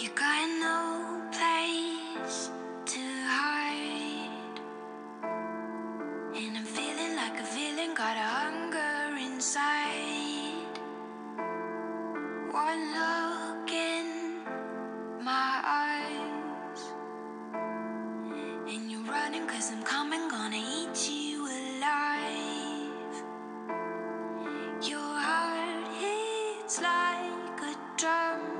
You got no place to hide. And I'm feeling like a villain, got a hunger inside. One look in my eyes. And you're running cause I'm coming, gonna eat you alive. Your heart hits like a drum.